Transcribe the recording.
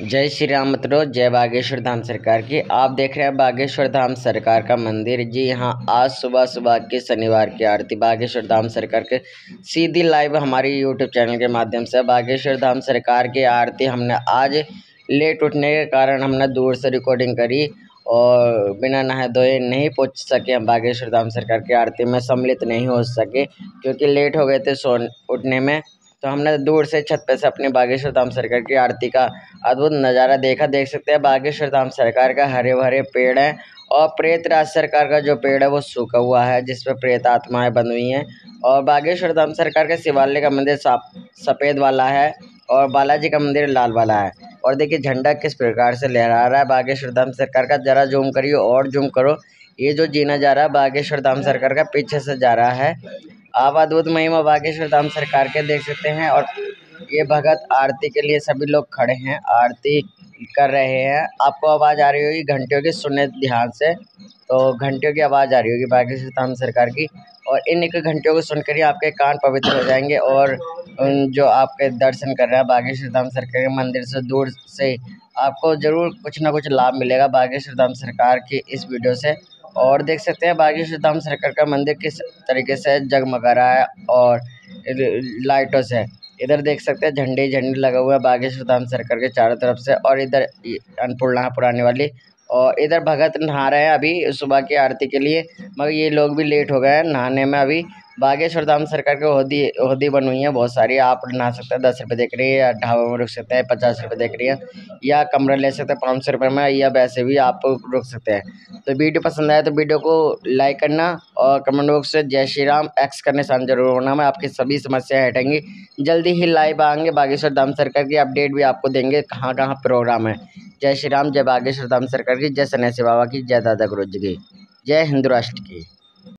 जय श्री राम मित्रों, जय बागेश्वर धाम सरकार की। आप देख रहे हैं बागेश्वर धाम सरकार का मंदिर। जी हाँ आज सुबह सुबह के शनिवार की आरती बागेश्वर धाम सरकार के सीधी लाइव हमारी यूट्यूब चैनल के माध्यम से बागेश्वर धाम सरकार की आरती हमने आज लेट उठने के कारण हमने दूर से रिकॉर्डिंग करी और बिना नहाए धोए नहीं पहुँच सके हम बागेश्वर धाम सरकार की आरती में सम्मिलित नहीं हो सके, क्योंकि लेट हो गए थे सो उठने में। तो हमने दूर से छत पे से अपने बागेश्वर धाम सरकार की आरती का अद्भुत नज़ारा देखा। देख सकते हैं, बागेश्वर धाम सरकार का हरे भरे पेड़ हैं और प्रेत राज सरकार का जो पेड़ है, वो सूखा हुआ है जिसपे प्रेत आत्माएँ बन हुई हैं। और बागेश्वर धाम सरकार के शिवालय का मंदिर सफ़ेद वाला है और बालाजी का मंदिर लाल वाला है। और देखिए, झंडा किस प्रकार से लहरा रहा है बागेश्वर धाम सरकार का। ज़रा जूम करिए और जूम करो। ये जो जीना जा रहा है, बागेश्वर धाम सरकार का पीछे से जा रहा है। आप अद्भुत महिमा बागेश्वर धाम सरकार के देख सकते हैं और ये भगत आरती के लिए सभी लोग खड़े हैं, आरती कर रहे हैं। आपको आवाज़ आ रही होगी घंटियों की, सुने ध्यान से। तो घंटियों की आवाज़ आ रही होगी बागेश्वर धाम सरकार की और इन एक घंटियों को सुनकर ही आपके कान पवित्र हो जाएँगे और जो आपके दर्शन कर रहे हैं बागेश्वर धाम सरकार के मंदिर से दूर से आपको ज़रूर कुछ ना कुछ लाभ मिलेगा बागेश्वर धाम सरकार की इस वीडियो से। और देख सकते हैं बागेश्वर धाम सरकार का मंदिर किस तरीके से जगमगा रहा है और लाइटों से इधर देख सकते हैं, झंडे झंडे लगा हुआ है बागेश्वर धाम सरकार के चारों तरफ़ से और इधर अन्नपूर्णा पुराने वाली और इधर भगत नहा रहे हैं अभी सुबह की आरती के लिए, मगर ये लोग भी लेट हो गए हैं नहाने में अभी। बागेश्वर धाम सरकार के होदी होदी बनी हुई हैं बहुत सारी। आप नहा सकते हैं दस रुपये देख रही है या ढाबा में रुक सकते हैं, पचास रुपये देख रही है, या कमरा ले सकते हैं पाँच सौ रुपये में, या वैसे भी आप रुक सकते हैं। तो वीडियो पसंद आए तो वीडियो को लाइक करना और कमेंट बॉक्स से जय श्री राम एक्स करने शान ज़रूर होना। मैं आपकी सभी समस्याएँ हटेंगी। जल्दी ही लाइव आएँगे। बागेश्वर धाम सरकार की अपडेट भी आपको देंगे, कहाँ कहाँ प्रोग्राम है। जय श्री राम, जय बागेश्वर धाम सरकार की, जय सन्यासी बाबा की, जय दादा गुरु जी की। जय हिंदू राष्ट्र की।